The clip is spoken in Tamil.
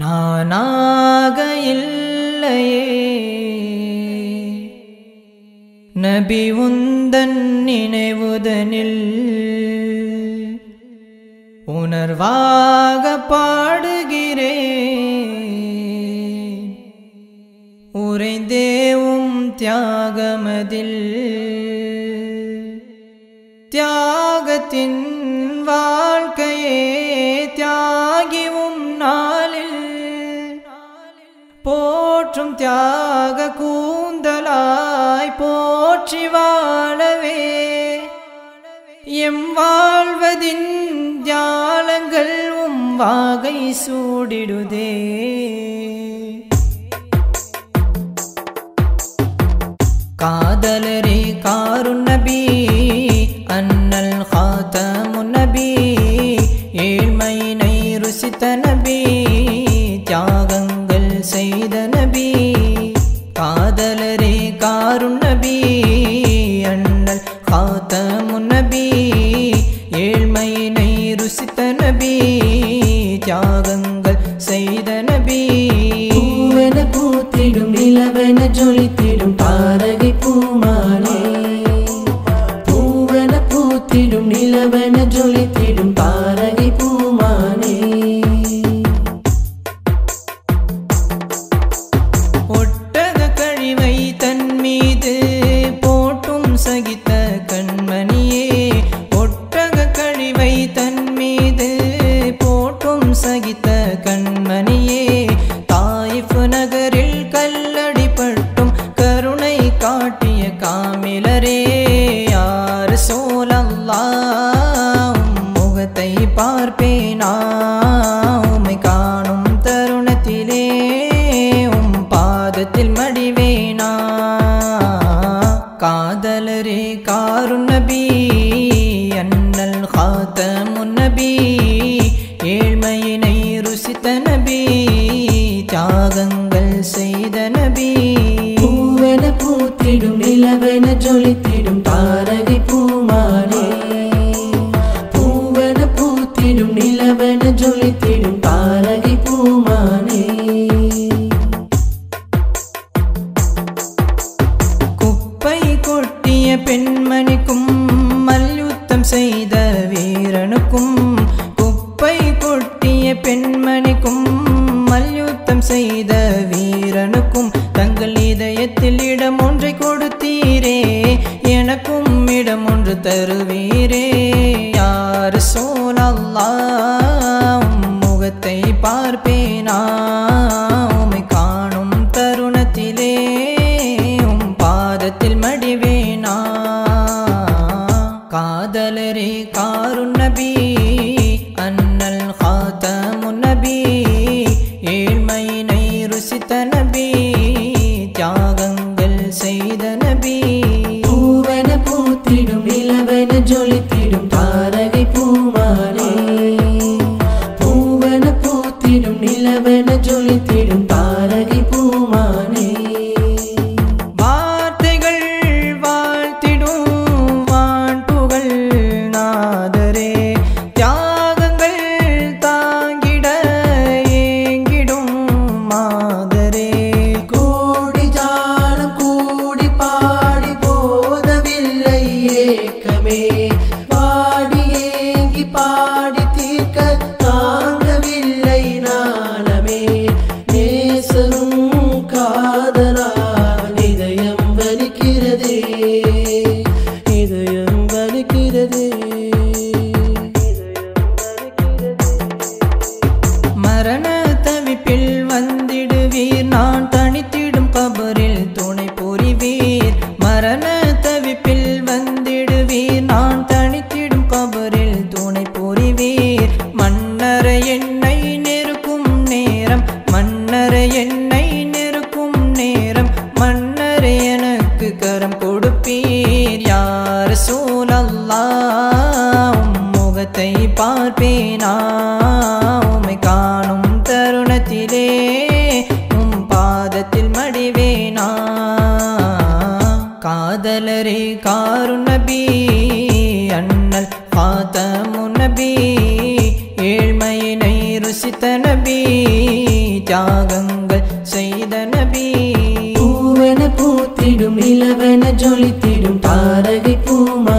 நானாக இல்லையே. நபி உந்தன் நினைவுதனில் உணர்வாக பாடுகிறேன். உரைந்தேவும் தியாகமதில் தியாகத்தின் வாழ் போற்றும் தியாக கூந்தலாய் போற்றி வாழவே. எம் வாழ்வதின் தியாலங்கள் உம் வாகை சூடிடுதே. காதலரே காருண் நபி அன்னல் ஹாத்தமு நபி ஏழ்மையினை ருசித்த நபி தியாகங்கள் செய்த பூத்திடும் தாரகை பூமானே பூவன பூத்திடும் நிலவன ஜொலித்திடும் பார்த்த முன்னபி ஏழ்மையினை ருசித்த நபி தியாகங்கள் செய்த நபி. பூவென பூத்திடும் நிலவென ஜொலித்த என்னிடம் ஒன்றை கொடுத்தீரே எனக்கும் இடம் ஒன்று தருவீரே. யார் சோனல்லா முகத்தை பார்ப்பேனா? உம்மை காணும் தருணத்திலே உம் பாதத்தில் மடிவேனா? காதலரே காருண் நபி அண்ணல் செய்த நபி. பூவன பூத்திடும் நிலவென ஜொலித்திடும் தாரகை பூமானே. பூவன பூத்திடும் நிலவென ஜொலித்திடும் முகத்தை பார்ப்பேனா? உமை காணும் தருணத்திலே உம் பாதத்தில் மடிவேனா? காதலரே காருண் அண்ணல் பாத்த நபி ஏழ்மையினை ருசித்த நபி தியாகங்கள் செய்த நபி. பூவென பூத்திடும் நிலவென ஜொலித்திடும் பாரகை தாரகை